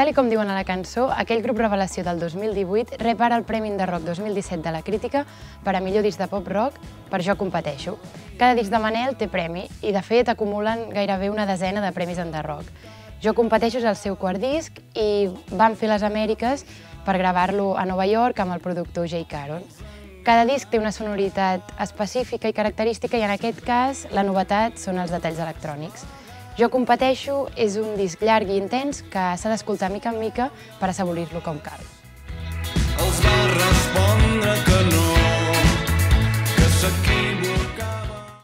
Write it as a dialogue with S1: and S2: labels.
S1: Tal com diuen a la cançó, aquell grup revelació del 2018 rep ara el Premi de Rock 2017 de la crítica per a millor disc de pop rock per Jo competeixo. Cada disc de Manel té premi i, de fet, acumulen gairebé una desena de premis en The Rock. Jo competeixo és el seu quart disc i van fer les Amèriques per gravar-lo a Nova York amb el productor Jay Caron. Cada disc té una sonoritat específica i característica i en aquest cas la novetat són els detalls electrònics. Jo competeixo és un disc llarg i intens que s'ha d'escoltar mica en mica per assaborir-lo com cal.
S2: Els respondre que no